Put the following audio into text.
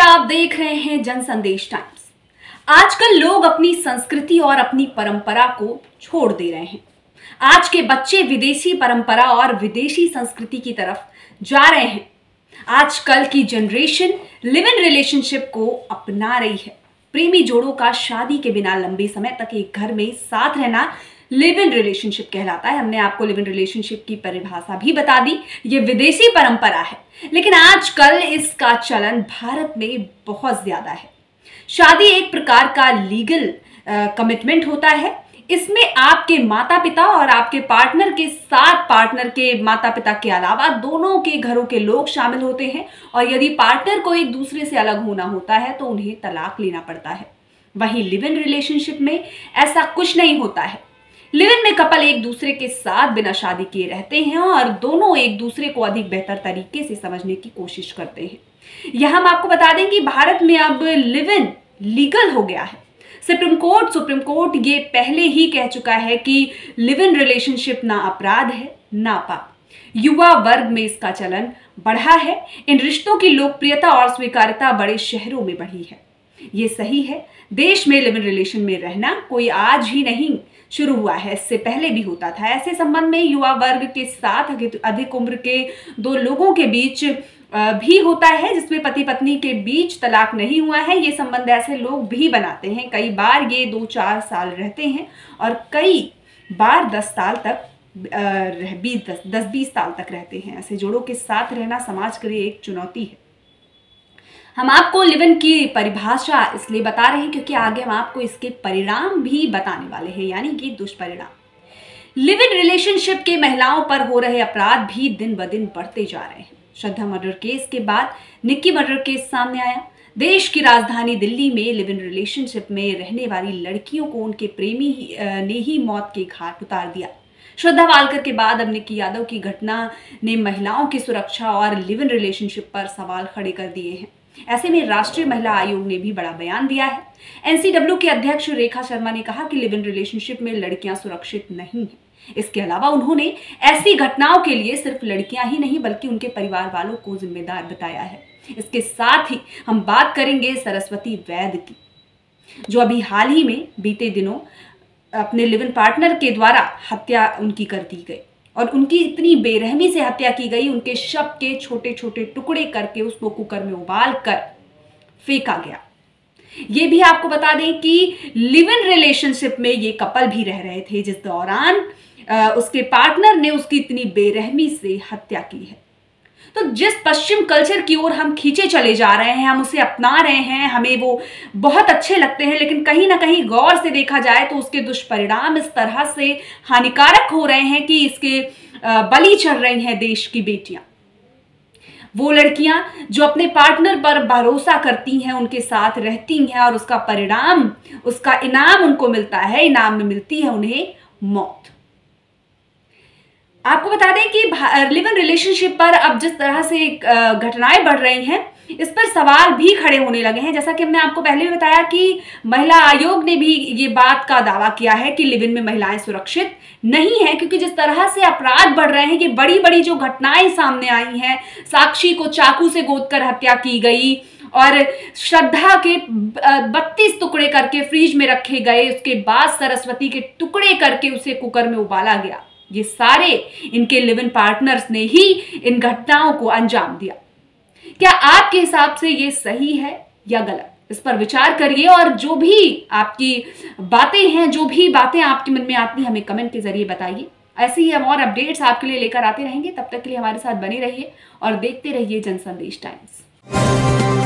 आप देख रहे हैं जन संदेश टाइम्स। आजकल लोग अपनी संस्कृति और अपनी परंपरा को छोड़ दे रहे हैं। आज के बच्चे विदेशी परंपरा और विदेशी संस्कृति की तरफ़ जा रहे हैं। आजकल की जनरेशन लिव इन रिलेशनशिप को अपना रही है। प्रेमी जोड़ों का शादी के बिना लंबे समय तक एक घर में साथ रहना लिव इन रिलेशनशिप कहलाता है। हमने आपको लिव इन रिलेशनशिप की परिभाषा भी बता दी। ये विदेशी परंपरा है। लेकिन आजकल इसका चलन भारत में बहुत ज़्यादा है। शादी एक प्रकार का लीगल कमिटमेंट होता है। इसमें आपके माता पिता और आपके पार्टनर के साथ पार्टनर के माता पिता के अलावा दोनों के घरों के लोग शामिल होते हैं। और यदि पार्टनर को एक दूसरे से अलग होना होता है तो उन्हें तलाक लेना पड़ता है। वहीं लिव इन रिलेशनशिप में ऐसा कुछ नहीं होता है। लिव इन में कपल एक दूसरे के साथ बिना शादी किए रहते हैं और दोनों एक दूसरे को अधिक बेहतर तरीके से समझने की कोशिश करते हैं। यह हम आपको बता दें कि भारत में अब लिव इन लीगल हो गया है। सुप्रीम कोर्ट सुप्रीम कोर्ट ये पहले ही कह चुका है कि लिव इन रिलेशनशिप ना अपराध है, ना पाप। युवा वर्ग में इसका चलन बढ़ा है। इन रिश्तों की लोकप्रियता और स्वीकार्यता बड़े शहरों में बढ़ी है। ये सही है। देश में लिव इन रिलेशन में रहना कोई आज ही नहीं शुरू हुआ है। इससे पहले भी होता था। ऐसे संबंध में युवा वर्ग के साथ अधिक उम्र के दो लोगों के बीच भी होता है, जिसमें पति पत्नी के बीच तलाक नहीं हुआ है। ये संबंध ऐसे लोग भी बनाते हैं। कई बार ये दो चार साल रहते हैं और कई बार दस साल तक बीस, दस दस, बीस साल तक रहते हैं। ऐसे जोड़ों के साथ रहना समाज के लिए एक चुनौती है। हम आपको लिवन की परिभाषा इसलिए बता रहे हैं क्योंकि आगे हम आपको इसके परिणाम भी बताने वाले हैं, यानी कि दुष्परिणाम। लिव इन रिलेशनशिप के महिलाओं पर हो रहे अपराध भी दिन ब दिन बढ़ते जा रहे हैं। श्रद्धा मर्डर केस के बाद निक्की मर्डर केस सामने आया। देश की राजधानी दिल्ली में लिव इन रिलेशनशिप में रहने वाली लड़कियों को उनके प्रेमी ने ही मौत के घाट उतार दिया। श्रद्धा वालकर के बाद अब निक्की यादव की घटना ने महिलाओं की सुरक्षा और लिव इन रिलेशनशिप पर सवाल खड़े कर दिए हैं। ऐसे में राष्ट्रीय महिला आयोग ने भी बड़ा बयान दिया है। एनसीडब्ल्यू के अध्यक्ष रेखा शर्मा ने कहा कि लिव इन रिलेशनशिप में लड़कियाँ सुरक्षित नहीं है। इसके अलावा उन्होंने ऐसी घटनाओं के लिए सिर्फ़ लड़कियाँ ही नहीं, बल्कि उनके परिवार वालों को जिम्मेदार बताया है। इसके साथ ही हम बात करेंगे सरस्वती वैद की, जो अभी हाल ही में बीते दिनों अपने लिव इन पार्टनर के द्वारा हत्या उनकी कर दी गई। और उनकी इतनी बेरहमी से हत्या की गई, उनके शव के छोटे छोटे टुकड़े करके उसको कुकर में उबाल कर फेंका गया। ये भी आपको बता दें कि लिव इन रिलेशनशिप में ये कपल भी रह रहे थे, जिस दौरान उसके पार्टनर ने उसकी इतनी बेरहमी से हत्या की है। तो जिस पश्चिम कल्चर की ओर हम खींचे चले जा रहे हैं, हम उसे अपना रहे हैं, हमें वो बहुत अच्छे लगते हैं, लेकिन कहीं ना कहीं गौर से देखा जाए तो उसके दुष्परिणाम इस तरह से हानिकारक हो रहे हैं कि इसके बलि चढ़ रही हैं देश की बेटियाँ। वो लड़कियाँ जो अपने पार्टनर पर भरोसा करती हैं, उनके साथ रहती हैं और उसका परिणाम, उसका इनाम उनको मिलता है, इनाम में मिलती है उन्हें मौत। आपको बता दें कि लिव इन रिलेशनशिप पर अब जिस तरह से घटनाएँ बढ़ रही हैं, इस पर सवाल भी खड़े होने लगे हैं। जैसा कि हमने आपको पहले भी बताया कि महिला आयोग ने भी ये बात का दावा किया है कि लिव इन में महिलाएँ सुरक्षित नहीं है, क्योंकि जिस तरह से अपराध बढ़ रहे हैं कि बड़ी बड़ी जो घटनाएँ सामने आई हैं, साक्षी को चाकू से गोद कर हत्या की गई और श्रद्धा के बत्तीस टुकड़े करके फ्रिज में रखे गए, उसके बाद सरस्वती के टुकड़े करके उसे कुकर में उबाला गया। ये सारे इनके लिव इन पार्टनर्स ने ही इन घटनाओं को अंजाम दिया। क्या आपके हिसाब से ये सही है या गलत? इस पर विचार करिए और जो भी आपकी बातें हैं, जो भी बातें आपके मन में आती हमें कमेंट के ज़रिए बताइए। ऐसे ही हम और अपडेट्स आपके लिए लेकर आते रहेंगे। तब तक के लिए हमारे साथ बने रहिए और देखते रहिए जन संदेश टाइम्स